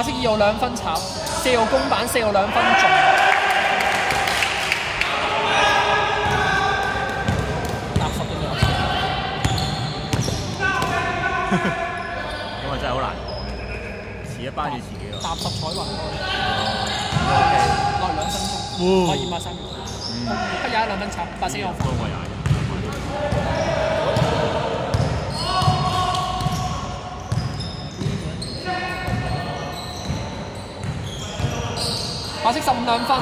白色二號兩分炒，四號公板四號兩分中。搭十都未有咁啊真係好難。遲一班要遲幾耐？搭十彩雲。哦內兩分鐘，可以買三秒。黑廿一兩分炒，白色有多過廿一。白色十五兩分炒，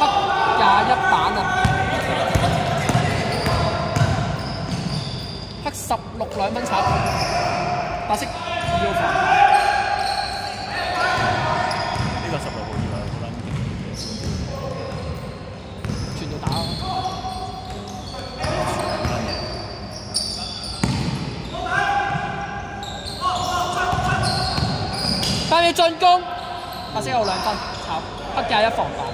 黑廿一板啊！黑十六兩分炒，白色二號房呢個十六號以為好撚勁全度打咯。八秒進攻，白色有兩分火加又防球，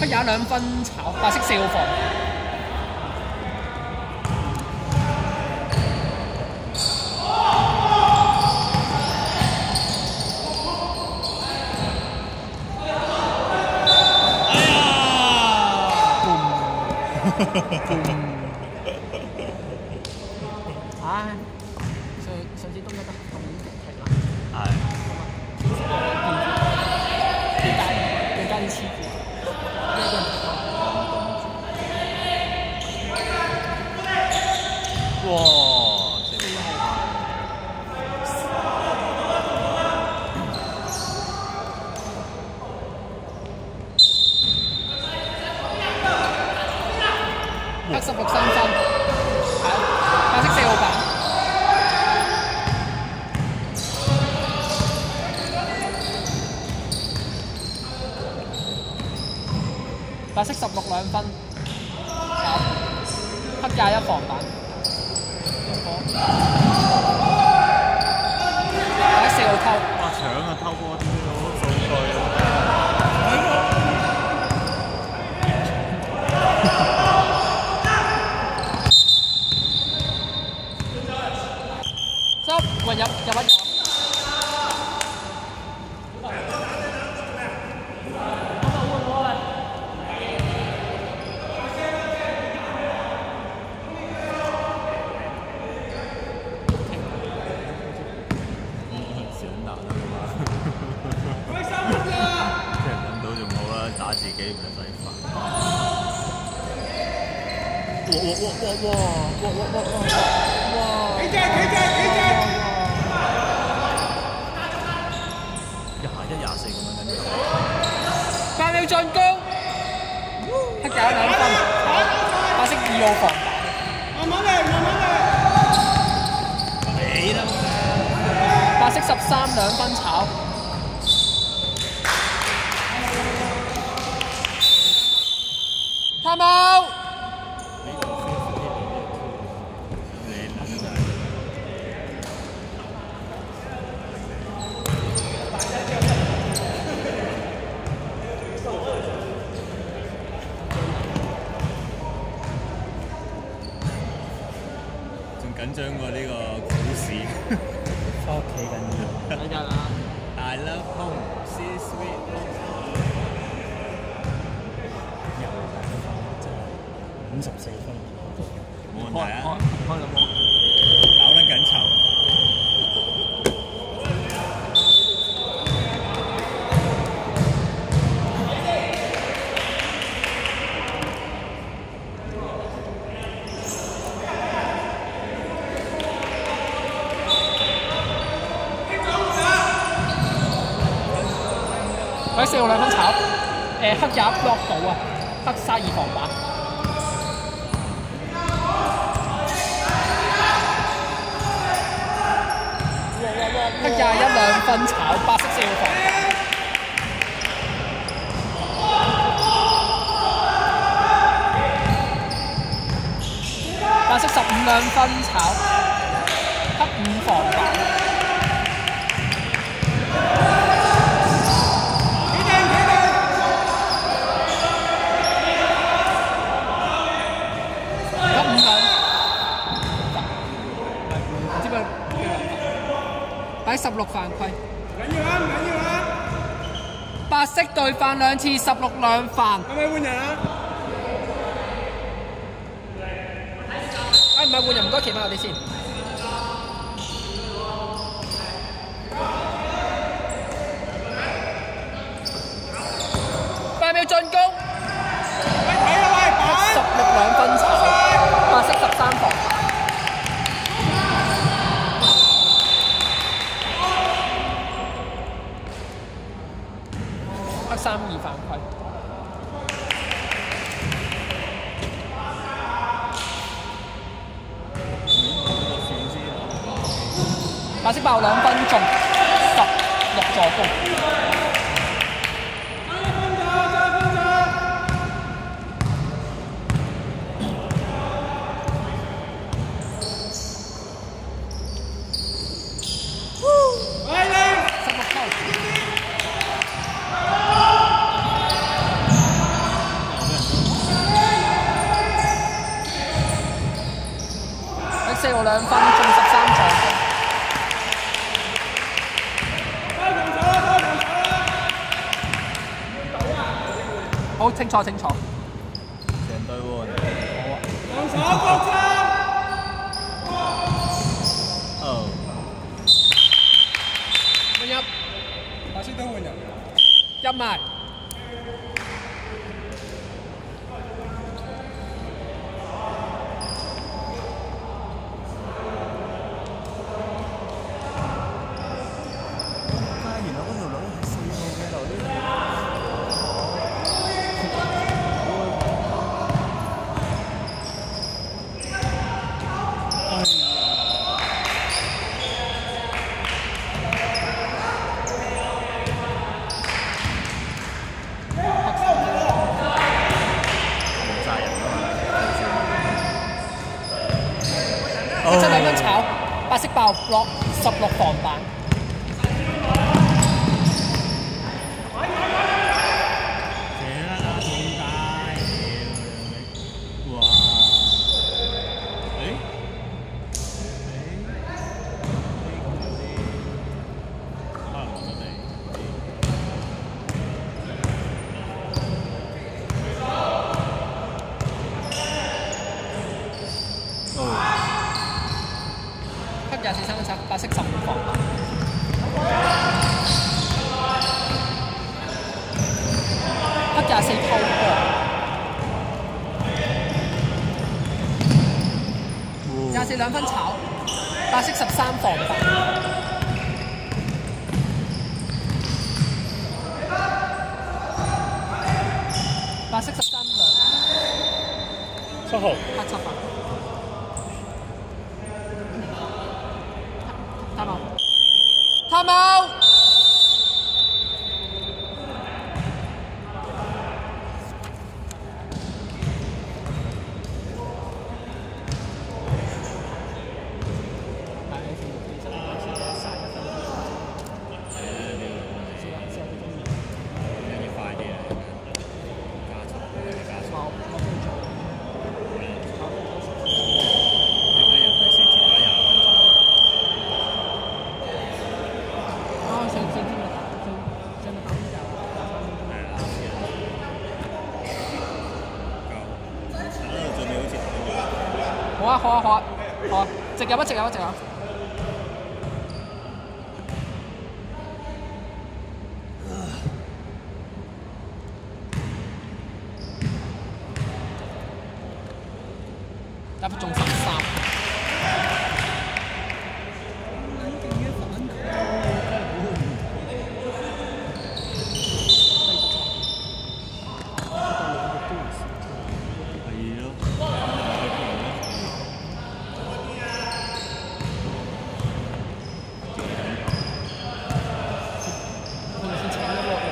不也兩分？炒白色四號房。唉，上上次都覺得咁劇啦，係更加更加啲黐線，呢一個人哇！四號黑十六新分，係白色四號板。白色十六兩分，黑廿一防板，一廿四咁樣跟住，八秒進攻，黑廿一兩分，白色二號防板。你啦！白色十三兩分炒，time out。飛緊。等陣啊！I love home, so sweet home。又五十四分，冇問題啊！開開啦，冇。四號兩分炒，誒黑廿一 block 到啊，黑沙二防板。黑廿一兩分炒，白色四號防。白色十五兩分炒，黑五防板。擺十六犯規。緊要啊，唔緊要啊！白色隊犯兩次，十六兩犯。係咪換人啊？哎，唔係換人，唔該企翻我哋先。八秒進攻，喂，睇啊喂，板！十六兩分炒，白色十三防。黑三二犯規。白色爆兩分中，十六助攻。喂你！十六扣。喺四號兩分中十三助攻。好清楚清楚。成隊喎，防守國心！哦，換入白色都換人。入埋。啊原來嗰條女係四號嘅女。冇責任啊嘛。黑色兩分炒，白色爆 block 十六防板。寫啦，打咁大，哇！誒？誒？可能我哋。哦，黑廿四三分炒，白色十五防板。黑廿四偷波。廿四兩炒，白色十三防。板。白色十三兩，七號。黑七分。睇冇？睇冇？要快啲啊！加速，加速。你睇人哋四節打廿分鐘，啊，上上天咪打，上上咪打呢架係啊，夠。打到最尾好似打咗。好啊，好啊，好啊，好啊，直入啊，直入啊，直入啊。一分中十三。係咯。佢哋先請咗落嚟。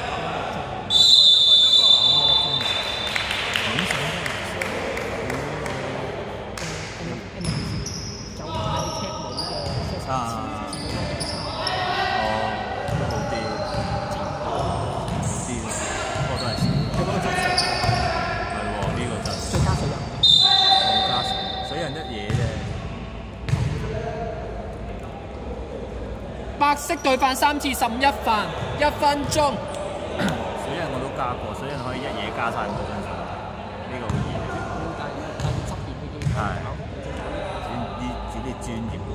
白色對飯三次十五一飯，一分鐘。水印我都加過，水印可以一嘢加晒我張相，呢、個好易嚟嘅。係，指啲指啲專業喎。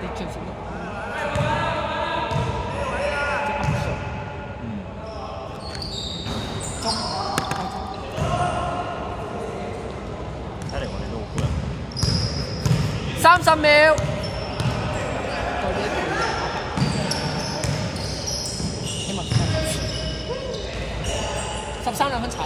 你最少嗯，睇嚟我哋都好高人。三十秒。十三兩分炒。